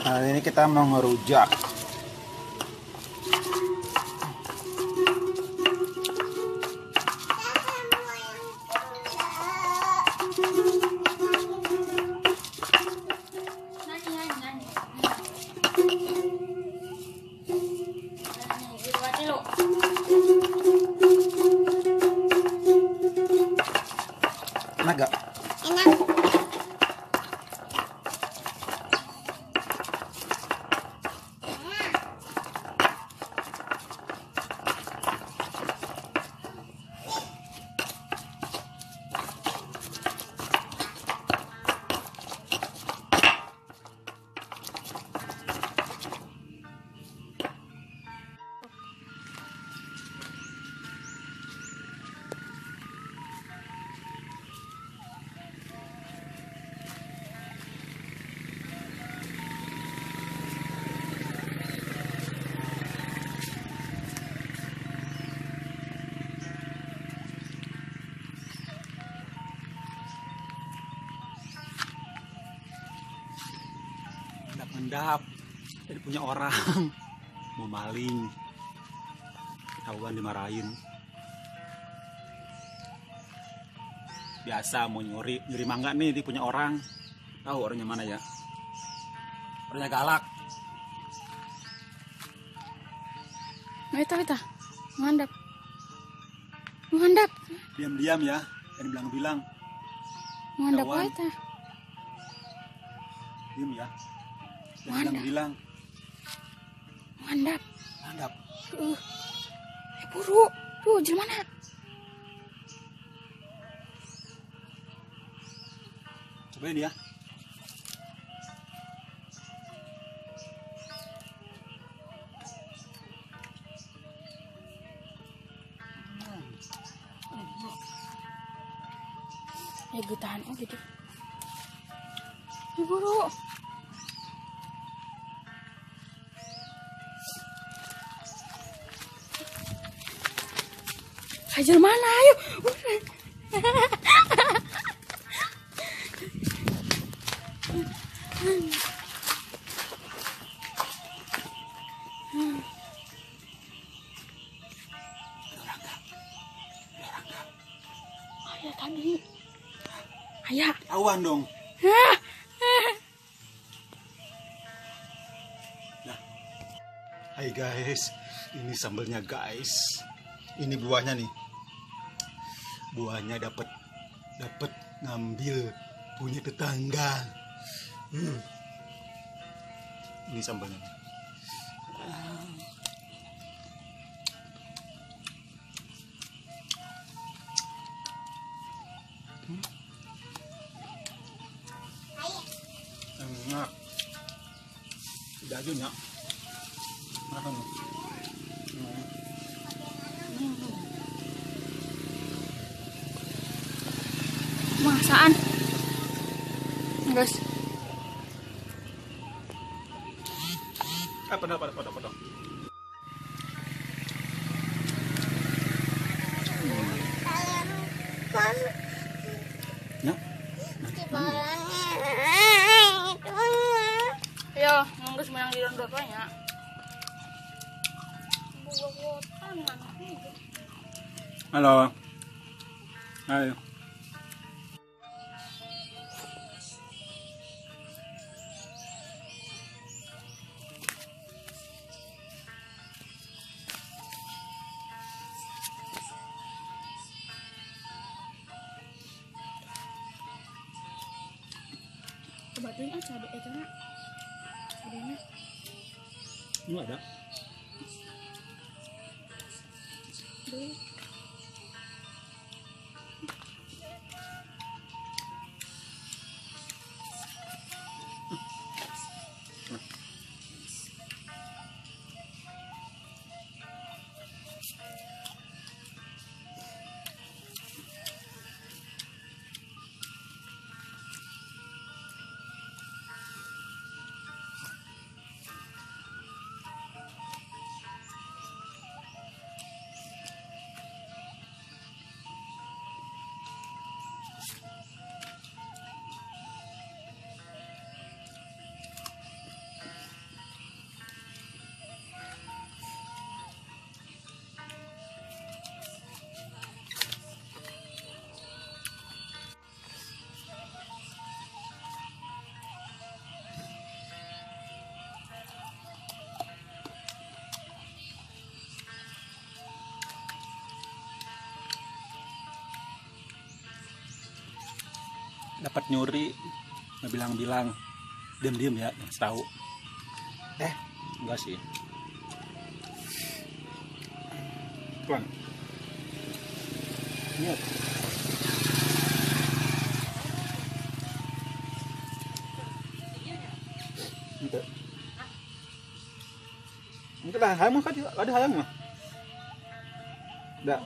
Kali ini kita mau ngerujak. Nani, Mendap-mendap. Jadi punya orang. Mau maling. Ketahuan dimarahin. Biasa mau nyuri, nyuri mangga nih di punya orang. Tahu orangnya mana ya? Orangnya galak. Wita, wita. Mengandap. Mengandap. Diam-diam ya. Jangan bilang-bilang. Mengandap Kawan. wita. Diam ya. Jangan Mana? bilang-bilang. Mengandap. Mantap. Uh. Eh, buru. Tuh, di mana? Cobain ya. Eh, gue tahan oh gitu. Eh, Hajar mana? Ayo. Ayah tadi. Ayah. Awan dong. Hah? Hai guys, ini sambelnya guys. Ini buahnya nih. Buahnya dapat dapat ngambil punya tetangga. Hmm. Ini sambalnya. Hmm. Enak. Nyak. Makan. Hmm. Masaan? Guys, pada, pada, pada, pada. Ya, Ayo, monggo semenang di rondo banyak. Buah-buahan mana? halo. Ayo. Kebetulan aja ada itu nak. Adanya. Ini ada. Bye. Dapat nyuri nggak bilang-bilang diam-diam ya tahu eh enggak sih pelan Ingat. Enggak. Enggak lah, hayang mah kan ada hayang mah. Enggak.